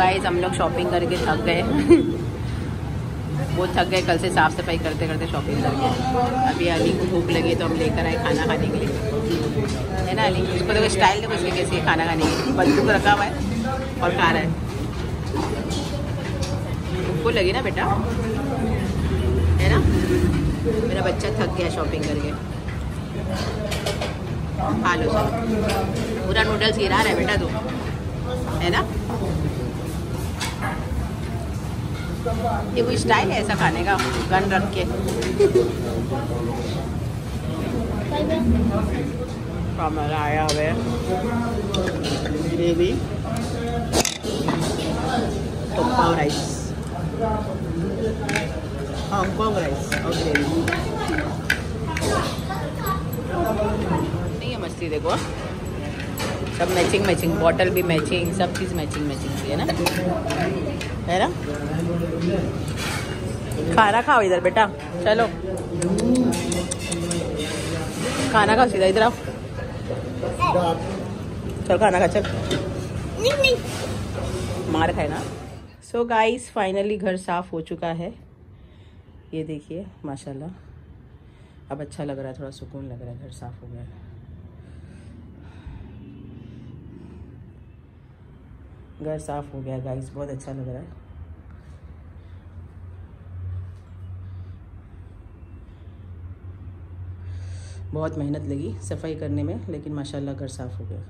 Guys हम लोग shopping करके थक गए। बहुत थक गए, कल से साफ़ सफ़ाई करते करते शॉपिंग करके अभी अली को भूख लगी तो हम लेकर आए खाना खाने के लिए। है ना अली? उसको देखो स्टाइल देखो उसके कैसे खाना खाने के। लिए बंदूक रखा हुआ है और खा रहा है। भूख लगी ना बेटा? है ना? मेरा बच्चा थक गया शॉपिंग करके। खा लो पूरा नूडल्स गिरा रहा है बेटा तू। है ना? ये कोई स्टाइल है ऐसा खाने का गन रख के। आया हुआ gravy rice Hong Kong rice और ग्रेवी नहीं है मस्ती देखो। सब मैचिंग मैचिंग बॉटल भी मैचिंग सब चीज़ मैचिंग मैचिंग है ना? है ना? खाना खाओ इधर, बेटा। चलो। खाना खाओ सीधा इधर आओ। चल, खाना खा, चल। मार खाए ना। सो गाइस फाइनली घर साफ़ हो चुका है। ये देखिए, माशाल्लाह। अब अच्छा लग रहा है, थोड़ा सुकून लग रहा है, घर साफ़ हो गया है। घर साफ़ हो गया गाइस बहुत अच्छा लग रहा है। बहुत मेहनत लगी सफ़ाई करने में, लेकिन माशाल्लाह घर साफ़ हो गया।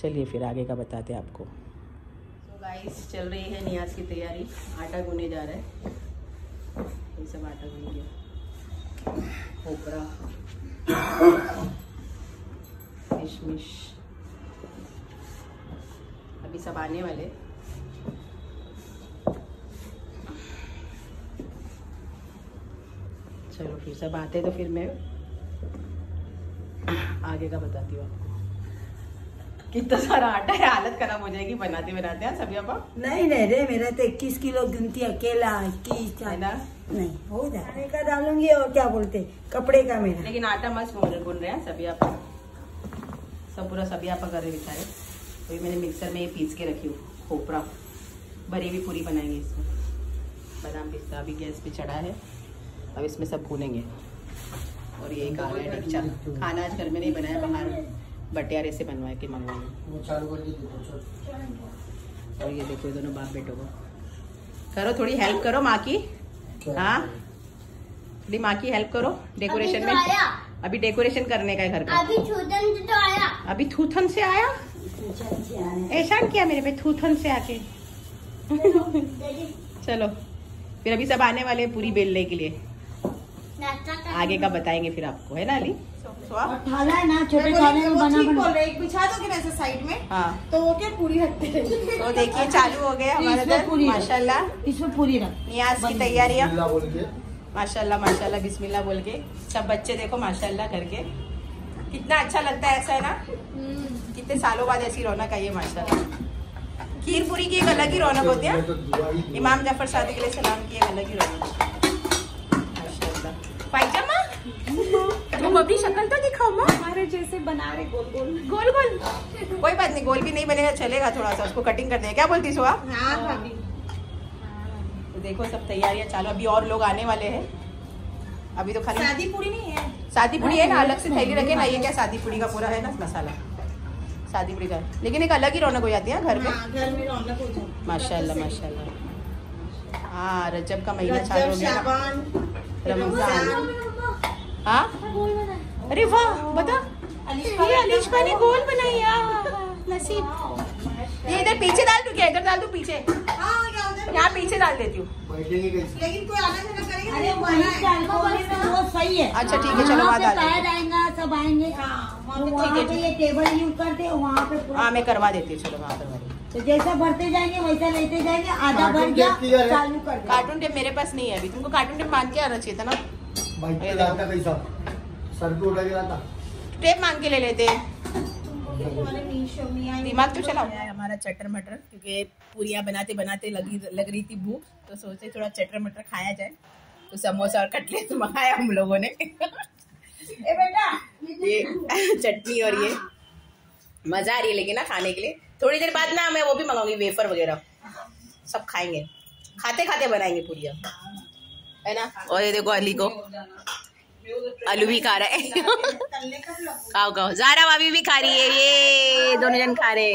चलिए फिर आगे का बताते हैं आपको। तो गाइस चल रही है नियाज की तैयारी। आटा गूने जा रहा है। ये सब आटा गून गया किशमिश। अभी सब आने वाले फिर सब आते तो फिर मैं आगे का बताती हूँ आपको। कितना सारा आटा है हालत खराब हो जाएगी बनाते बनाते हैं सभी आप? नहीं नहीं रे मेरा तो इक्कीस किलो गिनती अकेला इक्कीस है ना? नहीं हो जाए। का डालूँगी और क्या बोलते कपड़े का मेरा। लेकिन आटा मस्त बुन रहे हैं सभी आप। सब पूरा सभी आप कर रहे बेचारे। अभी मैंने मिक्सर में ये पीस के रखी हूँ खोपरा। भरी भी पूरी बनाएँगे इसमें बादाम पिस्ता अभी गैस पे चढ़ा है। अब इसमें सब भूनेंगे। और ये एक आ गया डिक्चा खाना आज घर में नहीं बनाया बाहर बटियारे से बनवा के मंगवाए और ये देखो दोनों बाप बेटों को। करो थोड़ी हेल्प करो माँ की। हाँ? थोड़ी माँ की हेल्प करो डेकोरेशन में। अभी डेकोरेशन करने का है घर का। अभी छूटन से तो आया। अभी थूथन से आया? ऐसा किया मेरे पे थूथन से आके? चलो फिर अभी सब आने वाले हैं पूरी बेलने के लिए। आगे का बताएँगे फिर आपको है ना अली? और थाला है ना छोटे थाले में बना बना। एक बिछा दोगे ना ऐसे साइड में? हाँ। तो वो क्या पूरी रखते हैं तो देखिए चालू हो गया हमारा इधर पूरी माशाल्लाह। इसमें पूरी रख। नियाज की तैयारियाँ। माशाल्लाह माशाल्लाह बिस्मिल्लाह बोल के। सब बच्चे देखो माशाल्लाह करके। कितना अच्छा लगता है ऐसा है ना? कितने सालों बाद ऐसी रौनक आई है माशाल्लाह। खीर पूरी की एक अलग ही रौनक होती है। इमाम जाफ़र शादी के लिए सलाम की एक अलग ही रौनक। होती है पायजामा? तुम अभी शक्ल तो दिखाओ माँ। हमारे जैसे बना रहे गोल गोल। गोल गोल। कोई बात नहीं गोल भी नहीं बनेगा चलेगा थोड़ा सा उसको कटिंग कर देंगे क्या बोलती सुहा? हाँ भाभी। तो देखो सब तैयारियाँ चालू। अभी और लोग आने वाले हैं। अभी तो खाली शादी पूरी नहीं है। शादी पूड़ी है ना? अलग से थैली रखे ना? ये क्या शादी पूरी का पूरा है ना? मसाला। शादी पूरी का। लेकिन एक अलग ही रौनक हो जाती है घर में। हाँ, घर में रौनक हो जाती माशाल्लाह माशाल्लाह। हाँ रजब का महीना चालू हो गया शाबान। रमज़ान। हाँ? अरे वाह बता। ये अलिशा ने गोल बनाई नसीब। ये इधर पीछे डाल तू क्या? इधर डाल तू पीछे। हाँ है यहाँ पीछे डाल देती हूँ। लेकिन कोई आना जाना करेगा अरे वही है। वो सही है। अच्छा, ठीक है, चलो, वहाँ पैर आएगा सब आएँगे। हाँ तो पे ये टेबल यूज़ करते हैं वहाँ पे पूरा हाँ मैं करवा देती हूँ चलो वहाँ करवा देती तो जैसा भरते जाएँगे वैसा लेते जाएँगे आधा भर गया चालू कर कार्टून टेप मेरे पास नहीं है अभी तुमको कार्टून टेप मांग के आना चाहिए था ना? सर उठा टेप मांग के ले लेते दिमाग तो चला हमारा चटर मटर क्योंकि पूरियाँ बनाते बनाते लगी लग रही थी भूख तो सोचे थोड़ा चटर मटर खाया जाए। तो समोसा और कटलेट मंगाया हम लोगों ने। ए बेटा ये चटनी और ये। मज़ा आ रही है लेकिन ना खाने के लिए। थोड़ी देर बाद ना मैं वो भी मंगाऊँगी वेफर वगैरह। सब खाएँगे। खाते खाते बनाएँगे पूरी अब। है ना? और ये देखो अली को। आलू भी खा रहा है। खाओ खाओ। जारा भाभी भी खा रही है। ये दोनों जन खा रहे।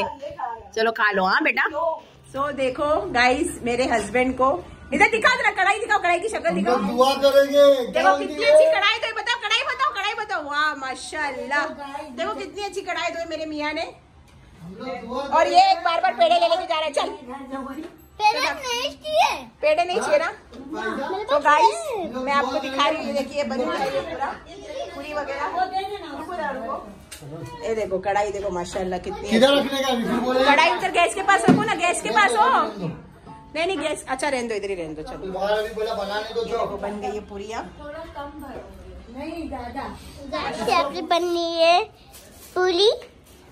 चलो खा लो हाँ बेटा? सो देखो गाइस मेरे हस्बैंड को। इधर दिखा जरा कढ़ाई दिखाओ कढ़ाई की शक्ल दिखाओ। दुआ करेंगे देखो कितनी अच्छी कढ़ाई तो बताओ कढ़ाई बताओ कढ़ाई बताओ। वाह माशाल्लाह। देखो कितनी अच्छी कढ़ाई तो मेरे मियाँ ने। और ये एक बार बार पेड़े लेने के जा रहा है। चल। पहले नहीं किए। पेड़े नहीं चाहिए ना? तो गाइस मैं आपको दिखा रही हूँ देखिए बनी है पूरा। पूरी वगैरह। ये देखो कढ़ाई देखो माशाल्लाह कितनी कढ़ाई उधर गैस के पास रखो ना गैस के पास हो। नहीं नहीं गैस। अच्छा रहने दो इधर ही रहने दो चलो। तुम्हारा भी बोला बनाने को देखो बन गई ये पूरियाँ आपने बननी है? पूरी?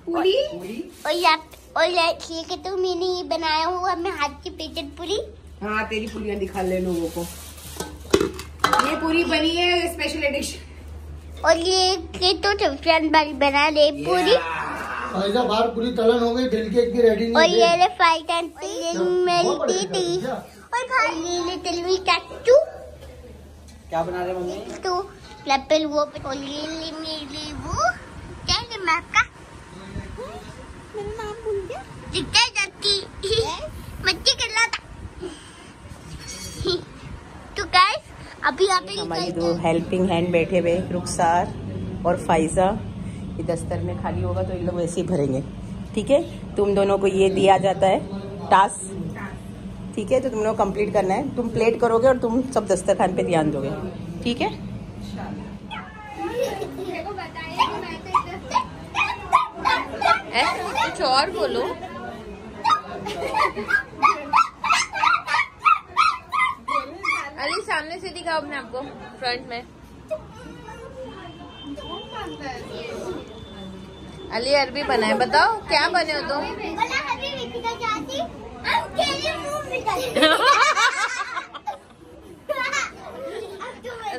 पूरी? और या और ये कि तो मैंने ये बनाया हुआ मैं हाथ की पेचन पूरी। हाँ तेरी पूरियाँ दिखा ले लोगों को। ये पूरी बनी है स्पेशल एडिशन और ये कि तो वाली बना ले पूरी। ऐसा बाहर पूरी तलन हो गई दिल केक की रेडी और ये ले फाइट एंड मेरी दीदी और भाई ये ले तेलवी टैटू क्या बना रहे मम्मी? तो लेपल वो और ये ले मेरी वो क्या है मैप का मेरा नाम भूल गया। जाती मच्छी कर तो गाइस अभी आप हमारी दो हेल्पिंग हैंड बैठे हुए रुखसार और फाइजा। ये दस्तर में खाली होगा तो इन लोग वैसे ही भरेंगे। ठीक है? तुम दोनों को ये दिया जाता है टास्क ठीक है? तो तुम लोग कंप्लीट करना है। तुम प्लेट करोगे और तुम सब दस्तरखान पे ध्यान दोगे। ठीक है? कुछ और बोलो। अली सामने से दिखाओ अपने आपको फ्रंट में। अली, अरबी बनाए बताओ, क्या बने हो तुम?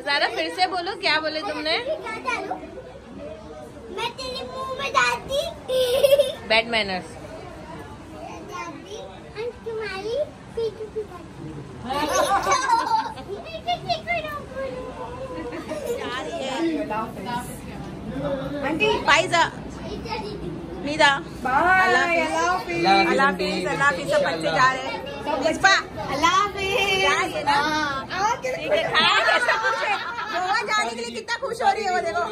सारा फिर से बोलो, क्या बोले तुमने? मैं तेरे मुँह में डालती। बैड मैनर्स आंटी नीदा अल्लाह हाफिज अल्लाह हाफिज अल्लाह हाफिज सब बच्चे जा रहे हैं अल्लाह हाफिज ठीक है खाया कैसा खुश है गोवा जाने के लिए कितना खुश हो रही है वो देखो।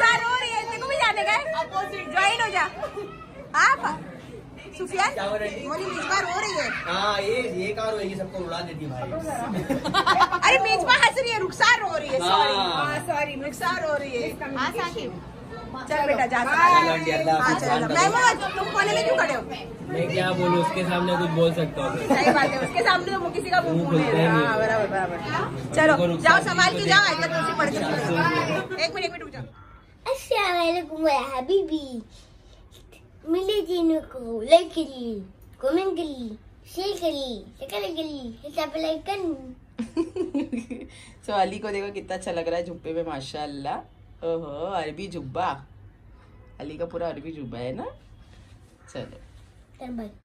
रुखसार हो रही है देखो भी जाने का ज्वाइन हो जा। आप? सुफियान? मोरी मिसबा रो रही है। हाँ ये ये कार होगी सबको उड़ा देती है भाई। अरे मिसबा हंस रही है रुखसार रो रही है सॉरी हाँ। हाँ सॉरी रुखसार रो रही है। हाँ साकिब चल बेटा जा। हाँ महमूद तुम कोने में क्यों खड़े हो? मैं क्या बोलूँ उसके सामने कुछ बोल सकता हूँ। सही बात है उसके सामने तो किसी का मुँह खुलता ही हाँ। बराबर बराबर। चलो जाओ संभाल के तो जाओ। तक। एक मिनट एक मिनट रुक जाओ। Assalamualaikum warahmatullahi मिले जीनों को लाइक करिए कमेंट करिए शेयर करिए सब्सक्राइब करिए हिसाब लाइक सो अली को देखो कितना अच्छा लग रहा है जुब्बे में माशाल्लाह। ओहो अरबी जुब्बा। अली का पूरा अरबी जुब्बा है ना? चलो। कर